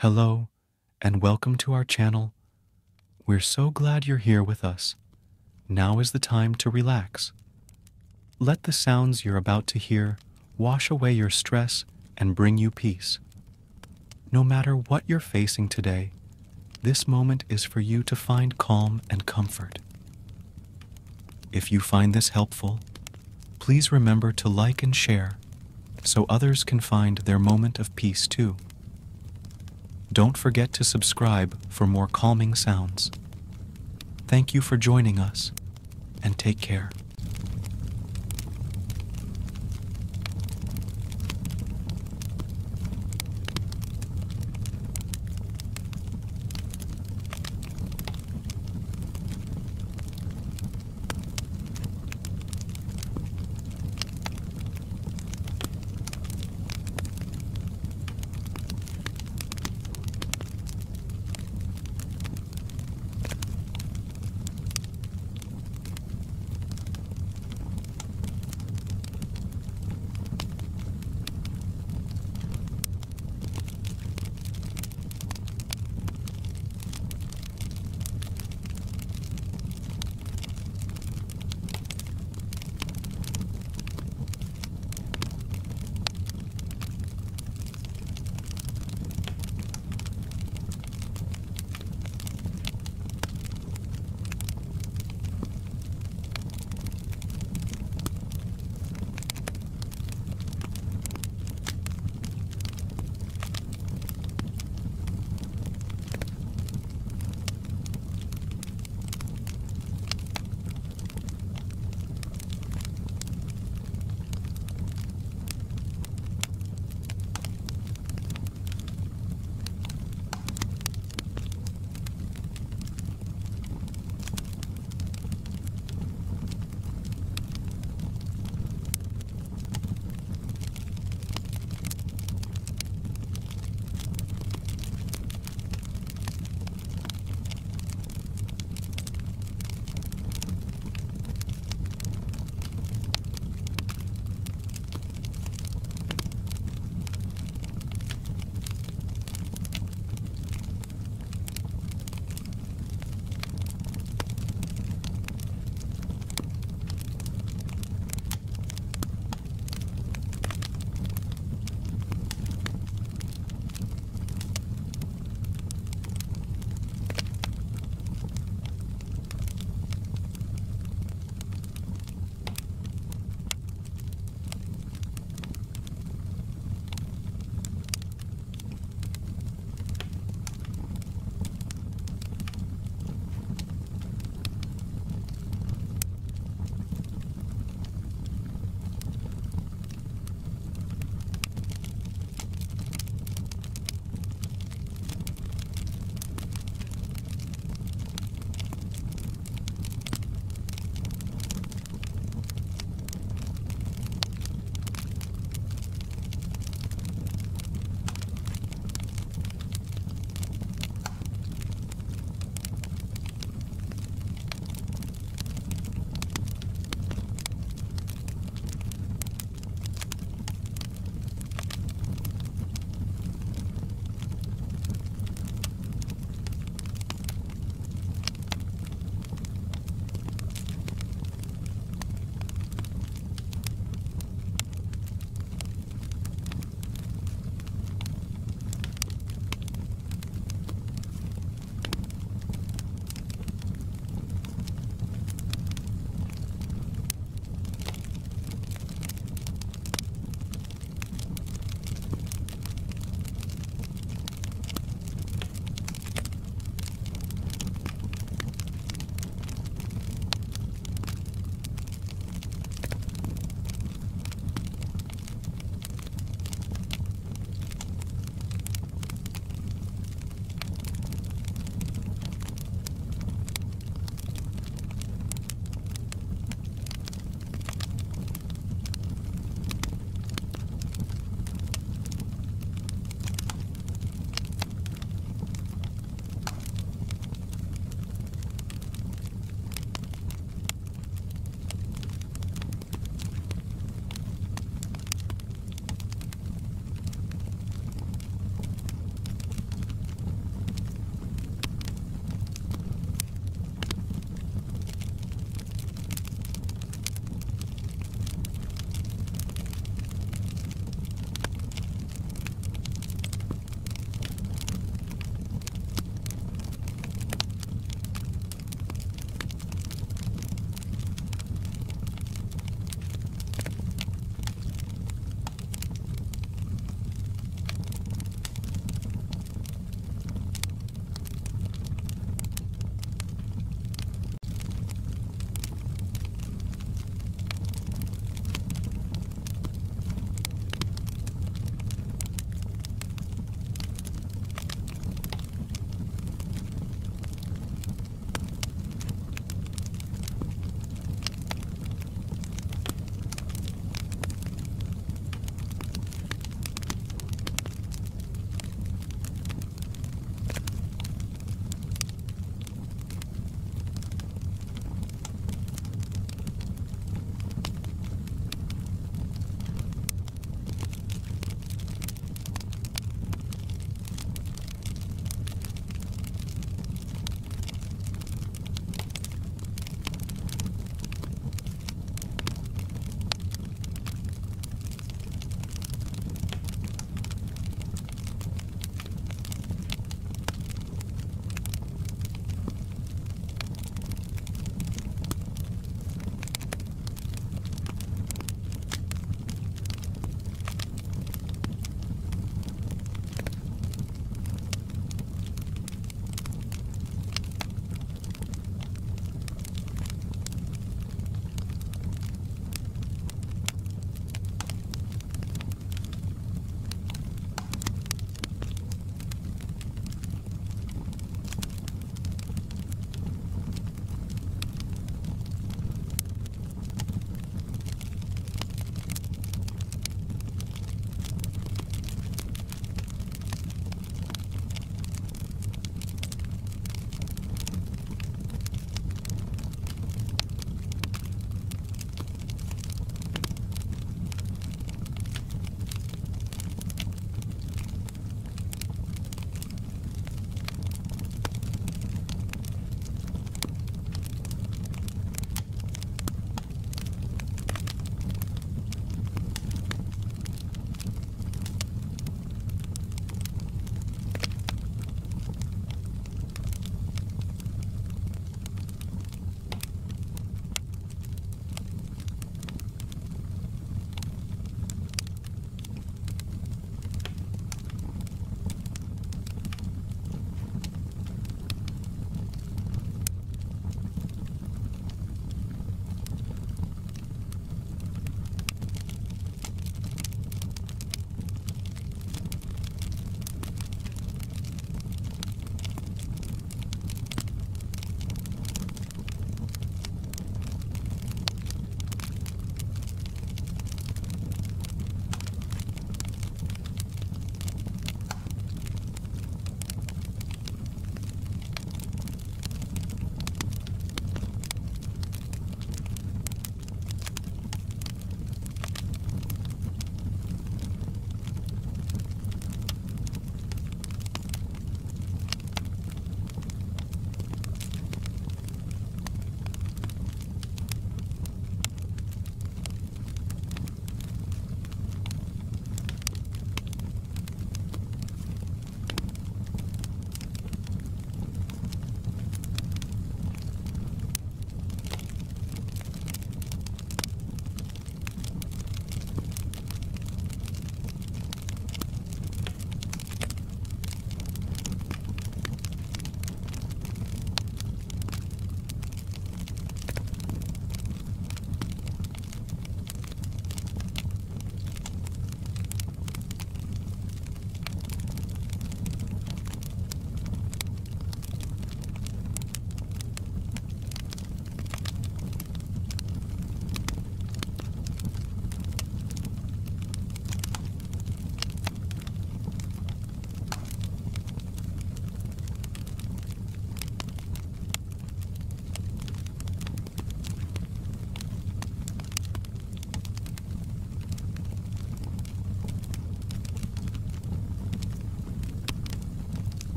Hello, and welcome to our channel. We're so glad you're here with us. Now is the time to relax. Let the sounds you're about to hear wash away your stress and bring you peace. No matter what you're facing today, this moment is for you to find calm and comfort. If you find this helpful, please remember to like and share so others can find their moment of peace too. Don't forget to subscribe for more calming sounds. Thank you for joining us, and take care.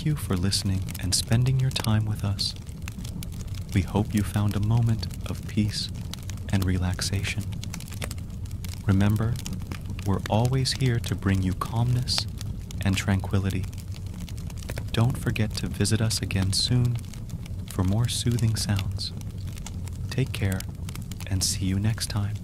Thank you for listening and spending your time with us. We hope you found a moment of peace and relaxation. Remember, we're always here to bring you calmness and tranquility. Don't forget to visit us again soon for more soothing sounds. Take care and see you next time.